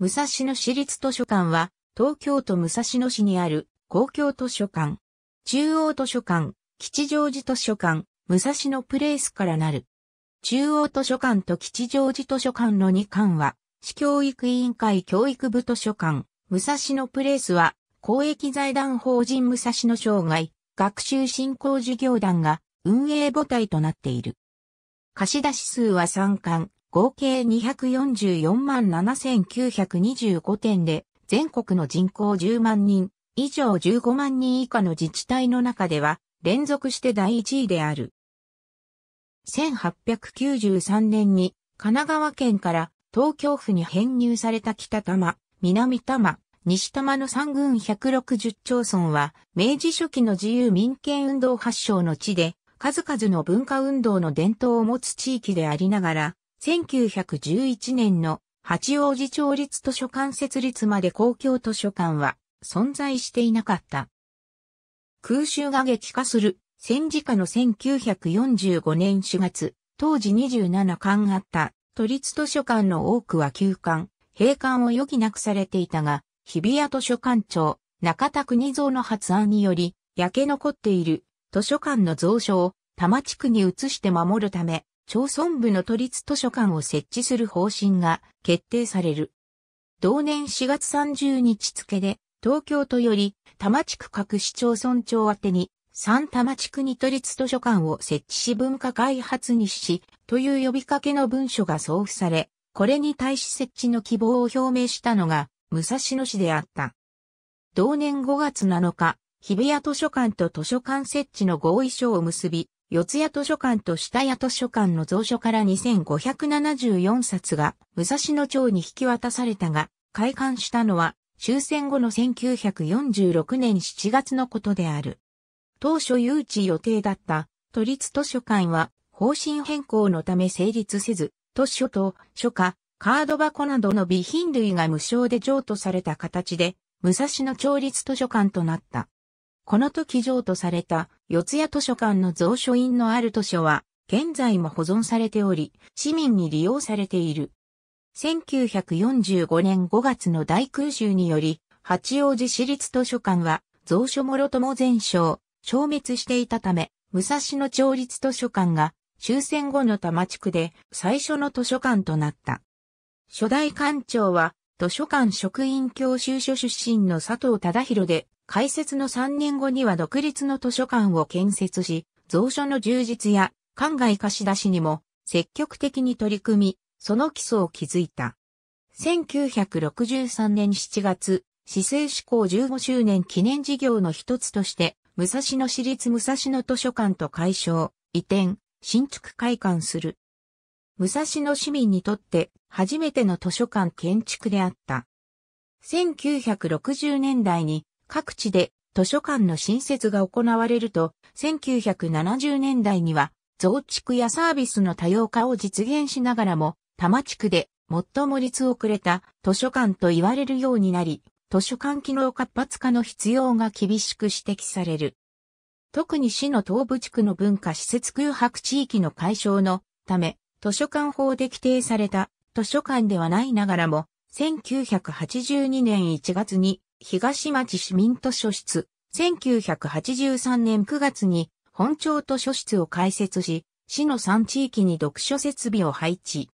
武蔵野市立図書館は、東京都武蔵野市にある公共図書館。中央図書館、吉祥寺図書館、武蔵野プレイスからなる。中央図書館と吉祥寺図書館の2館は、市教育委員会教育部図書館、武蔵野プレイスは、公益財団法人武蔵野障害、学習振興事業団が運営母体となっている。貸出数は3巻、合計244万7925点で、全国の人口10万人以上15万人以下の自治体の中では、連続して第1位である。1893年に神奈川県から東京府に編入された北多摩、南多摩、西多摩の3郡160町村は、明治初期の自由民権運動発祥の地で、数々の文化運動の伝統を持つ地域でありながら、1911年の八王子町立図書館設立まで公共図書館は存在していなかった。空襲が激化する戦時下の1945年4月、当時27館あった都立図書館の多くは休館、閉館を余儀なくされていたが、日比谷図書館長、中田国蔵の発案により、焼け残っている図書館の蔵書を多摩地区に移して守るため、町村部の都立図書館を設置する方針が決定される。同年4月30日付で、東京都より多摩地区各市町村長宛てに、三多摩地区に都立図書館を設置し文化開発にし、という呼びかけの文書が送付され、これに対し設置の希望を表明したのが、武蔵野市であった。同年5月7日、日比谷図書館と図書館設置の合意書を結び、四谷図書館と下谷図書館の蔵書から2574冊が武蔵野町に引き渡されたが、開館したのは終戦後の1946年7月のことである。当初誘致予定だった都立図書館は方針変更のため成立せず、図書と書家、カード箱などの備品類が無償で譲渡された形で、武蔵野町立図書館となった。この時譲渡された四谷図書館の蔵書院のある図書は、現在も保存されており、市民に利用されている。1945年5月の大空襲により、八王子市立図書館は、蔵書もろとも全焼、消滅していたため、武蔵野町立図書館が終戦後の多摩地区で最初の図書館となった。初代館長は図書館職員教習所出身の佐藤忠宏で、開設の3年後には独立の図書館を建設し、蔵書の充実や館外貸し出しにも積極的に取り組み、その基礎を築いた。1963年7月、市政施行15周年記念事業の一つとして、武蔵野市立武蔵野図書館と解消、移転、新築開館する。武蔵野市民にとって初めての図書館建築であった。1960年代に各地で図書館の新設が行われると、1970年代には増築やサービスの多様化を実現しながらも、多摩地区で最も率遅れた図書館と言われるようになり、図書館機能活発化の必要が厳しく指摘される。特に市の東部地区の文化施設空白地域の解消のため、図書館法で規定された図書館ではないながらも、1982年1月に東町市民図書室、1983年9月に本庁図書室を開設し、市の3地域に読書設備を配置。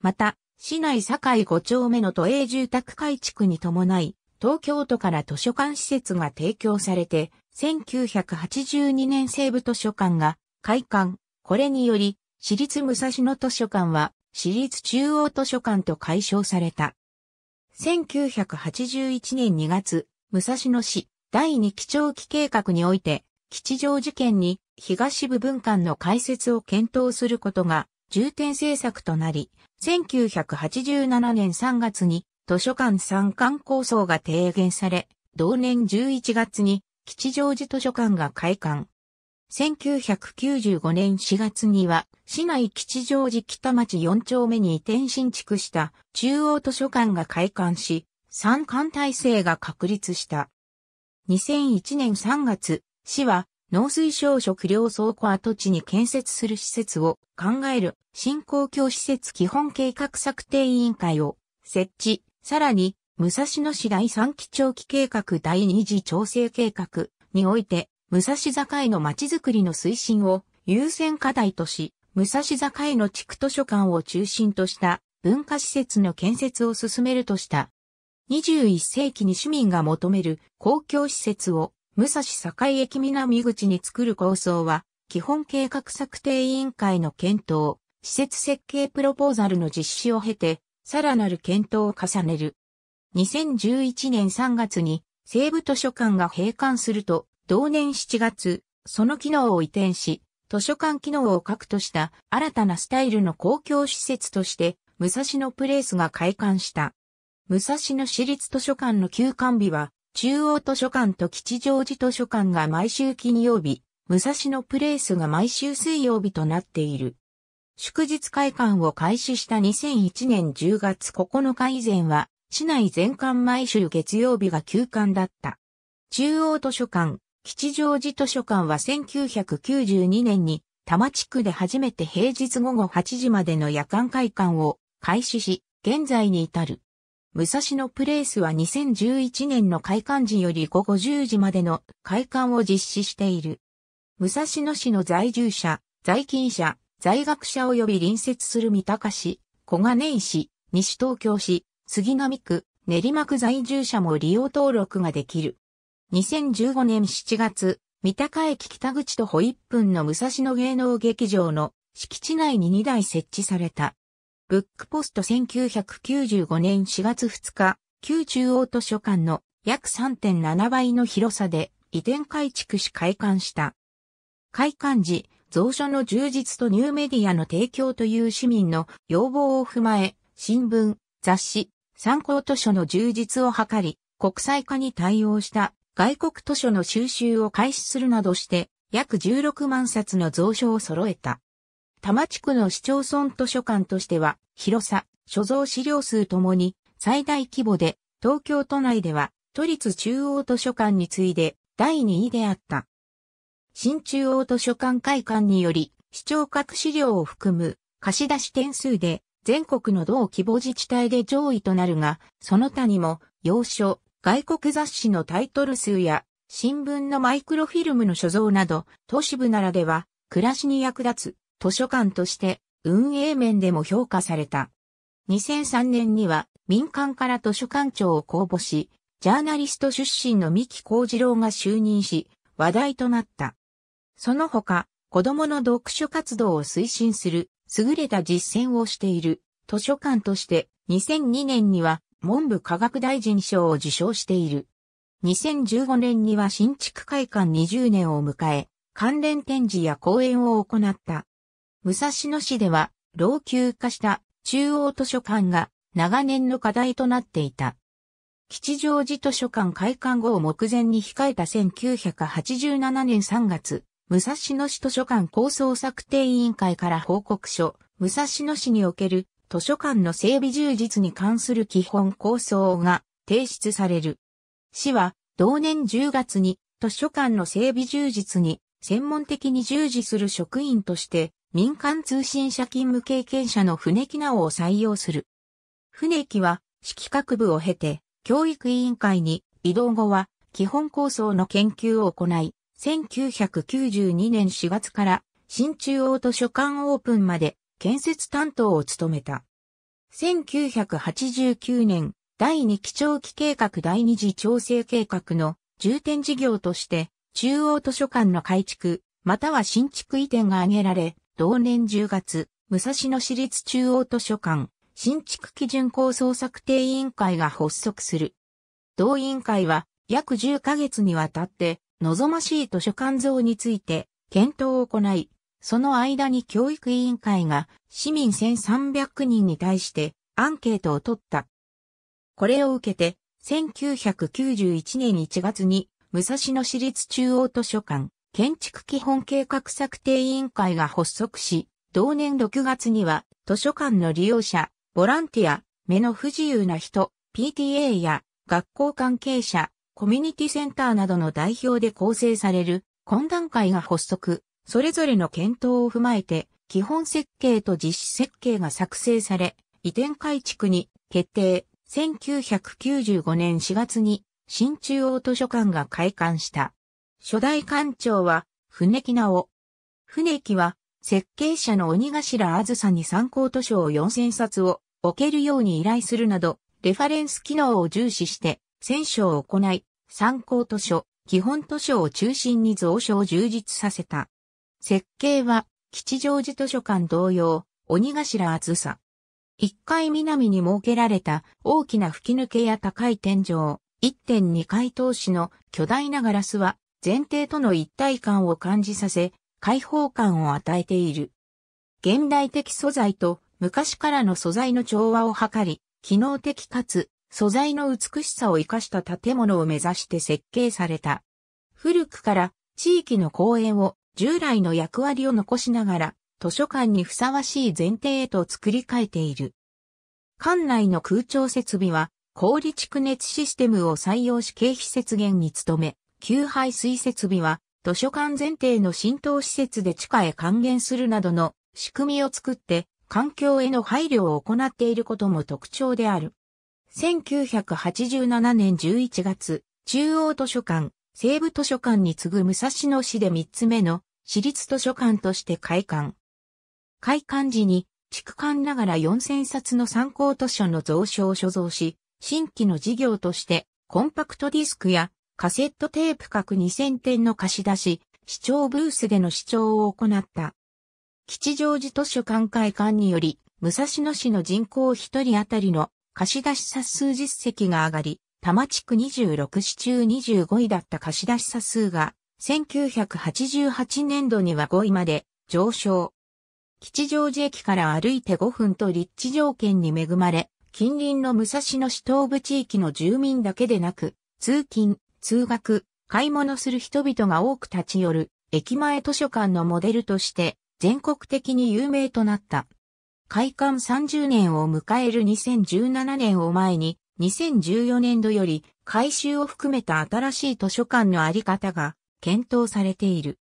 また、市内堺5丁目の都営住宅改築に伴い、東京都から図書館施設が提供されて、1982年西部図書館が開館。これにより、市立武蔵野図書館は、市立中央図書館と解消された。1981年2月、武蔵野市第二基調期計画において、吉祥寺県に東部分館の開設を検討することが重点政策となり、1987年3月に図書館参観構想が提言され、同年11月に吉祥寺図書館が開館。1995年4月には、市内吉祥寺北町4丁目に移転新築した中央図書館が開館し、三館体制が確立した。2001年3月、市は農水省食料倉庫跡地に建設する施設を考える新公共施設基本計画策定委員会を設置、さらに、武蔵野市第三期長期計画第二次調整計画において、武蔵境の街づくりの推進を優先課題とし、武蔵境の地区図書館を中心とした文化施設の建設を進めるとした。21世紀に市民が求める公共施設を武蔵境駅南口に作る構想は、基本計画策定委員会の検討、施設設計プロポーザルの実施を経て、さらなる検討を重ねる。2011年3月に西部図書館が閉館すると、同年7月、その機能を移転し、図書館機能を核とした新たなスタイルの公共施設として、武蔵野プレイスが開館した。武蔵野市立図書館の休館日は、中央図書館と吉祥寺図書館が毎週金曜日、武蔵野プレイスが毎週水曜日となっている。祝日開館を開始した2001年10月9日以前は、市内全館毎週月曜日が休館だった。中央図書館、吉祥寺図書館は1992年に多摩地区で初めて平日午後8時までの夜間開館を開始し、現在に至る。武蔵野プレイスは2011年の開館時より午後10時までの開館を実施している。武蔵野市の在住者、在勤者、在学者及び隣接する三鷹市、小金井市、西東京市、杉並区、練馬区在住者も利用登録ができる。2015年7月、三鷹駅北口と歩1分の武蔵野芸能劇場の敷地内に2台設置された。ブックポスト1995年4月2日、旧中央図書館の約3.7倍の広さで移転改築し開館した。開館時、蔵書の充実とニューメディアの提供という市民の要望を踏まえ、新聞、雑誌、参考図書の充実を図り、国際化に対応した外国図書の収集を開始するなどして、約16万冊の蔵書を揃えた。多摩地区の市町村図書館としては、広さ、所蔵資料数ともに最大規模で、東京都内では都立中央図書館に次いで第2位であった。新中央図書館会館により、市長各資料を含む貸し出し点数で全国の同規模自治体で上位となるが、その他にも、要所、外国雑誌のタイトル数や新聞のマイクロフィルムの所蔵など、都市部ならでは暮らしに役立つ図書館として運営面でも評価された。2003年には民間から図書館長を公募し、ジャーナリスト出身の三木幸次郎が就任し、話題となった。その他、子供の読書活動を推進する優れた実践をしている図書館として2002年には文部科学大臣賞を受賞している。2015年には新築会館20年を迎え、関連展示や講演を行った。武蔵野市では老朽化した中央図書館が長年の課題となっていた。吉祥寺図書館開館後を目前に控えた1987年3月、武蔵野市図書館構想策定委員会から報告書、武蔵野市における図書館の整備充実に関する基本構想が提出される。市は同年10月に図書館の整備充実に専門的に従事する職員として民間通信社勤務経験者の船木直を採用する。船木は指揮各部を経て教育委員会に移動後は基本構想の研究を行い、1992年4月から新中央図書館オープンまで建設担当を務めた。1989年、第2期長期計画第2次調整計画の重点事業として、中央図書館の改築、または新築移転が挙げられ、同年10月、武蔵野市立中央図書館、新築基準構想策定委員会が発足する。同委員会は、約10ヶ月にわたって、望ましい図書館像について、検討を行い、その間に教育委員会が市民1300人に対してアンケートを取った。これを受けて、1991年1月に武蔵野市立中央図書館建築基本計画策定委員会が発足し、同年6月には図書館の利用者、ボランティア、目の不自由な人、PTA や学校関係者、コミュニティセンターなどの代表で構成される懇談会が発足。それぞれの検討を踏まえて、基本設計と実施設計が作成され、移転改築に決定。1995年4月に新中央図書館が開館した。初代館長は船木直。船木は設計者の鬼頭あずさに参考図書を4000冊を置けるように依頼するなど、レファレンス機能を重視して選書を行い、参考図書、基本図書を中心に蔵書を充実させた。設計は吉祥寺図書館同様、鬼頭あずさ。1階南に設けられた大きな吹き抜けや高い天井、1.2階投資の巨大なガラスは前提との一体感を感じさせ、開放感を与えている。現代的素材と昔からの素材の調和を図り、機能的かつ素材の美しさを活かした建物を目指して設計された。古くから地域の公園を従来の役割を残しながら図書館にふさわしい前提へと作り変えている。館内の空調設備は、氷蓄熱システムを採用し経費節減に努め、給排水設備は、図書館前提の浸透施設で地下へ還元するなどの仕組みを作って、環境への配慮を行っていることも特徴である。1987年11月、中央図書館、西部図書館に次ぐ武蔵野市で3つ目の私立図書館として開館。開館時に、畜館ながら4000冊の参考図書の蔵書を所蔵し、新規の事業として、コンパクトディスクやカセットテープ各2000点の貸し出し、視聴ブースでの視聴を行った。吉祥寺図書館開館により、武蔵野市の人口1人当たりの貸し出し冊数実績が上がり、多摩地区26市中25位だった貸し出し冊数が、1988年度には5位まで上昇。吉祥寺駅から歩いて5分と立地条件に恵まれ、近隣の武蔵野市東部地域の住民だけでなく、通勤、通学、買い物する人々が多く立ち寄る、駅前図書館のモデルとして、全国的に有名となった。開館30年を迎える2017年を前に、2014年度より改修を含めた新しい図書館のあり方が検討されている。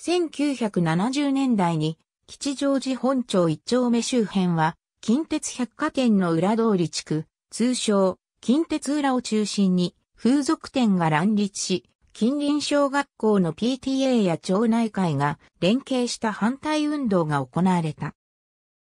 1970年代に吉祥寺本町一丁目周辺は、近鉄百貨店の裏通り地区、通称、近鉄裏を中心に、風俗店が乱立し、近隣小学校の PTA や町内会が連携した反対運動が行われた。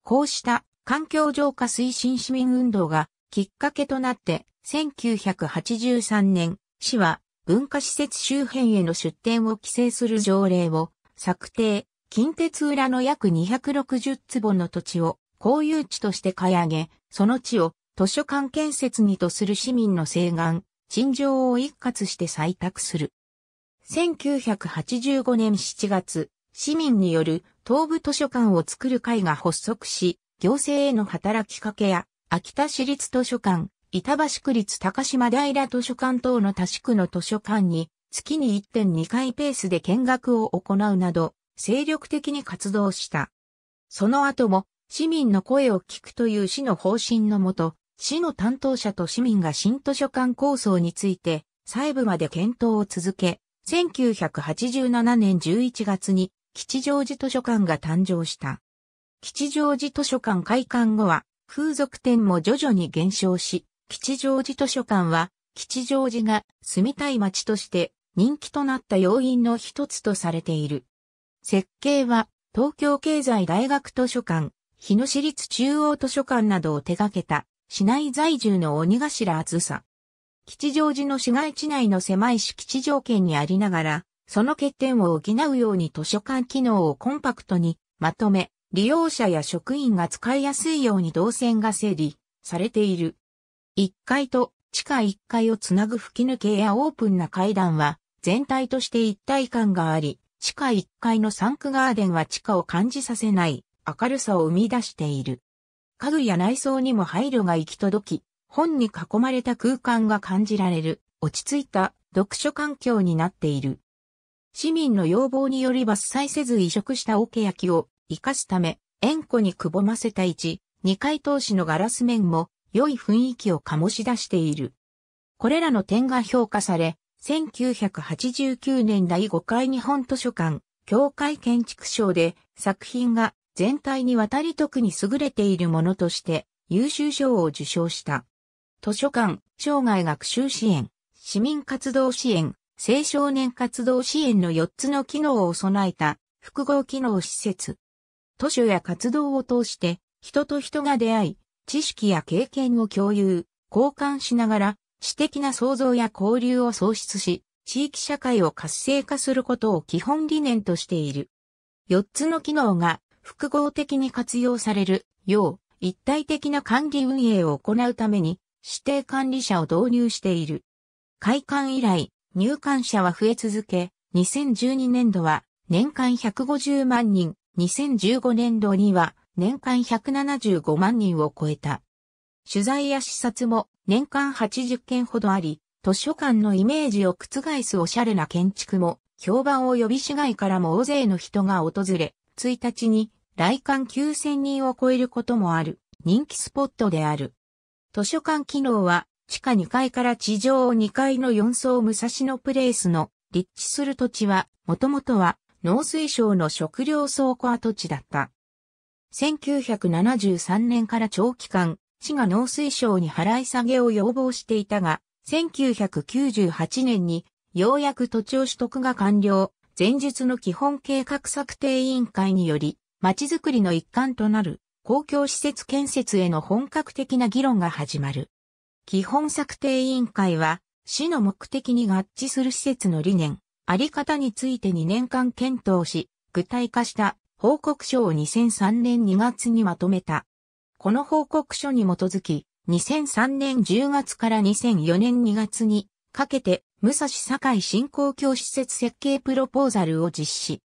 こうした環境浄化推進市民運動がきっかけとなって、1983年、市は文化施設周辺への出店を規制する条例を策定、近鉄裏の約260坪の土地を公有地として買い上げ、その地を図書館建設にとする市民の請願、陳情を一括して採択する。1985年7月、市民による東部図書館を作る会が発足し、行政への働きかけや、秋田市立図書館、板橋区立高島平図書館等の多市区の図書館に、月に1.2回ペースで見学を行うなど、精力的に活動した。その後も市民の声を聞くという市の方針のもと、市の担当者と市民が新図書館構想について細部まで検討を続け、1987年11月に吉祥寺図書館が誕生した。吉祥寺図書館開館後は風俗店も徐々に減少し、吉祥寺図書館は吉祥寺が住みたい街として人気となった要因の一つとされている。設計は東京経済大学図書館、日野市立中央図書館などを手掛けた市内在住の鬼頭厚さ。吉祥寺の市街地内の狭い敷地条件にありながら、その欠点を補うように図書館機能をコンパクトにまとめ、利用者や職員が使いやすいように動線が整理されている。1階と地下1階をつなぐ吹き抜けやオープンな階段は全体として一体感があり、地下1階のサンクガーデンは地下を感じさせない明るさを生み出している。家具や内装にも配慮が行き届き、本に囲まれた空間が感じられる落ち着いた読書環境になっている。市民の要望により伐採せず移植した桶焼きを活かすため、円弧にくぼませた位置、2階通しのガラス面も良い雰囲気を醸し出している。これらの点が評価され、1989年第5回日本図書館協会建築賞で作品が全体にわたり特に優れているものとして優秀賞を受賞した。図書館、生涯学習支援、市民活動支援、青少年活動支援の4つの機能を備えた複合機能施設。図書や活動を通して人と人が出会い、知識や経験を共有、交換しながら知的な創造や交流を創出し、地域社会を活性化することを基本理念としている。4つの機能が複合的に活用されるよう一体的な管理運営を行うために指定管理者を導入している。開館以来、入館者は増え続け、2012年度は年間150万人、2015年度には年間175万人を超えた。取材や視察も年間80件ほどあり、図書館のイメージを覆すおしゃれな建築も評判を呼び市外からも大勢の人が訪れ、1日に来館9000人を超えることもある人気スポットである。図書館機能は地下2階から地上2階の4層武蔵野プレイスの立地する土地はもともとは農水省の食料倉庫跡地だった。1973年から長期間市が農水省に払い下げを要望していたが、1998年にようやく土地を取得が完了、前述の基本計画策定委員会により、町づくりの一環となる公共施設建設への本格的な議論が始まる。基本策定委員会は、市の目的に合致する施設の理念、あり方について2年間検討し、具体化した報告書を2003年2月にまとめた。この報告書に基づき、2003年10月から2004年2月にかけて、武蔵境新公共施設設計プロポーザルを実施。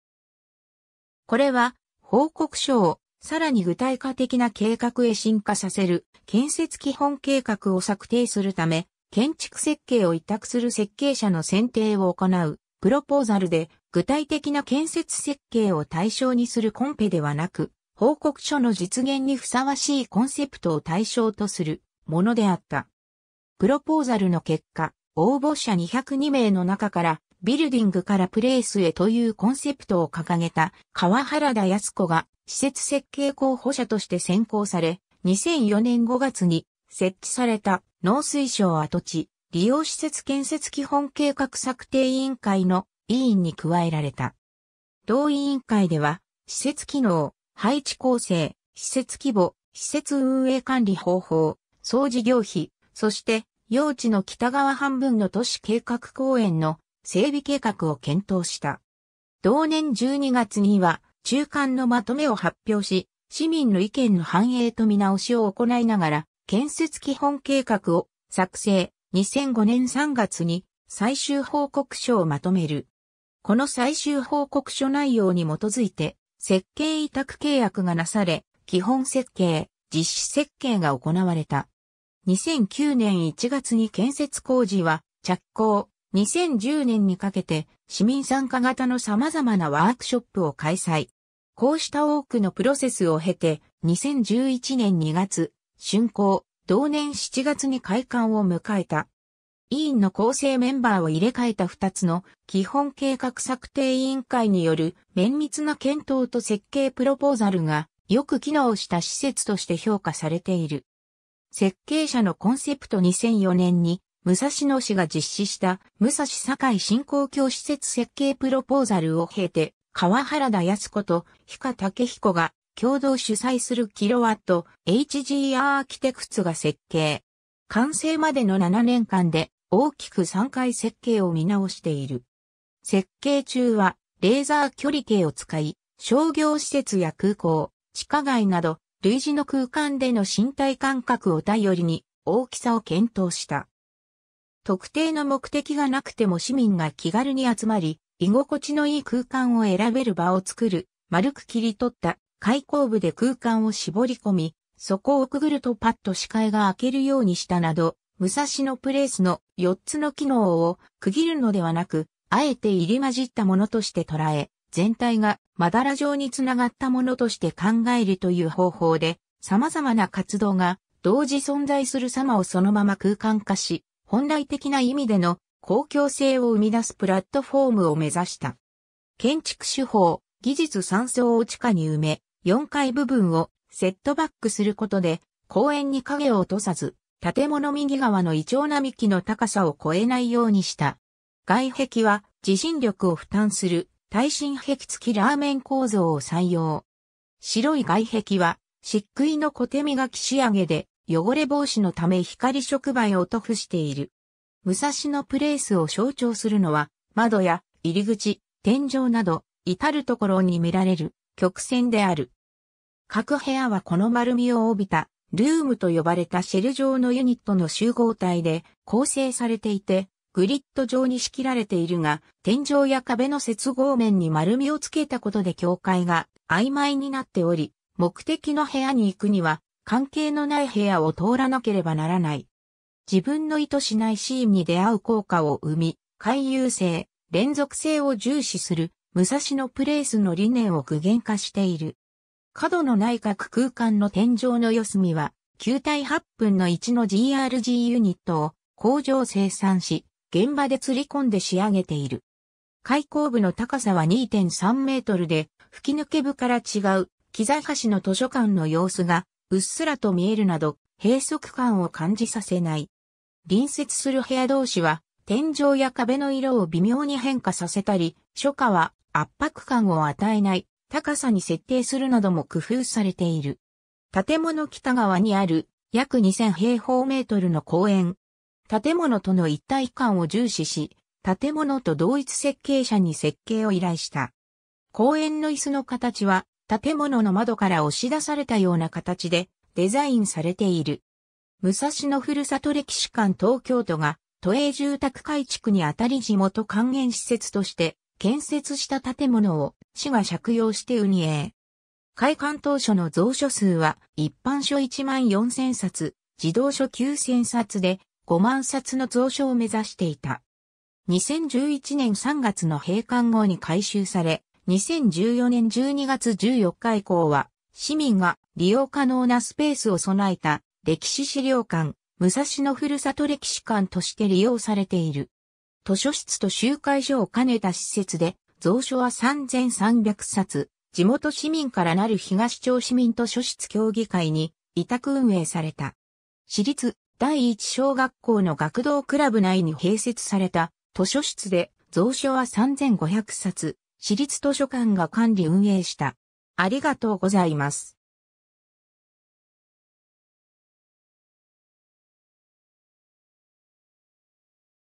これは、報告書をさらに具体化的な計画へ進化させる建設基本計画を策定するため、建築設計を委託する設計者の選定を行うプロポーザルで具体的な建設設計を対象にするコンペではなく、報告書の実現にふさわしいコンセプトを対象とするものであった。プロポーザルの結果、応募者202名の中から、ビルディングからプレイスへというコンセプトを掲げた川原田康子が施設設計候補者として選考され、2004年5月に設置された農水省跡地利用施設建設基本計画策定委員会の委員に加えられた。同委員会では、施設機能、配置構成、施設規模、施設運営管理方法、総事業費、そして用地の北側半分の都市計画公園の整備計画を検討した。同年12月には中間のまとめを発表し、市民の意見の反映と見直しを行いながら、建設基本計画を作成、2005年3月に最終報告書をまとめる。この最終報告書内容に基づいて、設計委託契約がなされ、基本設計、実施設計が行われた。2009年1月に建設工事は着工、2010年にかけて市民参加型の様々なワークショップを開催。こうした多くのプロセスを経て、2011年2月、竣工、同年7月に開館を迎えた。委員の構成メンバーを入れ替えた2つの基本計画策定委員会による綿密な検討と設計プロポーザルがよく機能した施設として評価されている。設計者のコンセプト2004年に武蔵野市が実施した武蔵境新公共施設設計プロポーザルを経て川原田康子と氷川武彦が共同主催するキロワット HG アーキテクツが設計。完成までの7年間で大きく3回設計を見直している。設計中はレーザー距離計を使い、商業施設や空港、地下街など類似の空間での身体感覚を頼りに大きさを検討した。特定の目的がなくても市民が気軽に集まり、居心地のいい空間を選べる場を作る、丸く切り取った開口部で空間を絞り込み、そこをくぐるとパッと視界が開けるようにしたなど、武蔵野プレイスの4つの機能を区切るのではなく、あえて入り混じったものとして捉え、全体がまだら状につながったものとして考えるという方法で、様々な活動が同時存在する様をそのまま空間化し、本来的な意味での公共性を生み出すプラットフォームを目指した。建築手法、技術三層を地下に埋め、4階部分をセットバックすることで、公園に影を落とさず、建物右側のイチョウ並木の高さを超えないようにした。外壁は地震力を負担する耐震壁付きラーメン構造を採用。白い外壁は漆喰の小手磨き仕上げで汚れ防止のため光触媒を塗布している。武蔵野プレイスを象徴するのは窓や入り口、天井など至るところに見られる曲線である。各部屋はこの丸みを帯びたルームと呼ばれたシェル状のユニットの集合体で構成されていて、グリッド状に仕切られているが、天井や壁の接合面に丸みをつけたことで境界が曖昧になっており、目的の部屋に行くには、関係のない部屋を通らなければならない。自分の意図しないシーンに出会う効果を生み、回遊性、連続性を重視する、武蔵野プレイスの理念を具現化している。角の内角空間の天井の四隅は、球体8分の1の GRG ユニットを工場生産し、現場で吊り込んで仕上げている。開口部の高さは2.3メートルで、吹き抜け部から違う、機材橋の図書館の様子が、うっすらと見えるなど、閉塞感を感じさせない。隣接する部屋同士は、天井や壁の色を微妙に変化させたり、初夏は圧迫感を与えない高さに設定するなども工夫されている。建物北側にある約2000平方メートルの公園建物との一体感を重視し、建物と同一設計者に設計を依頼した。公園の椅子の形は、建物の窓から押し出されたような形でデザインされている。武蔵野ふるさと歴史館東京都が都営住宅改築にあたり地元還元施設として建設した建物を市が借用して運営。開館当初の蔵書数は一般書1万4000冊、自動書9000冊で5万冊の増書を目指していた。2011年3月の閉館後に改修され、2014年12月14日以降は、市民が利用可能なスペースを備えた歴史資料館、武蔵野ふるさと歴史館として利用されている。図書室と集会所を兼ねた施設で、蔵書は3300冊、地元市民からなる東町市民図書室協議会に委託運営された。私立第一小学校の学童クラブ内に併設された図書室で蔵書は3500冊、私立図書館が管理運営した。ありがとうございます。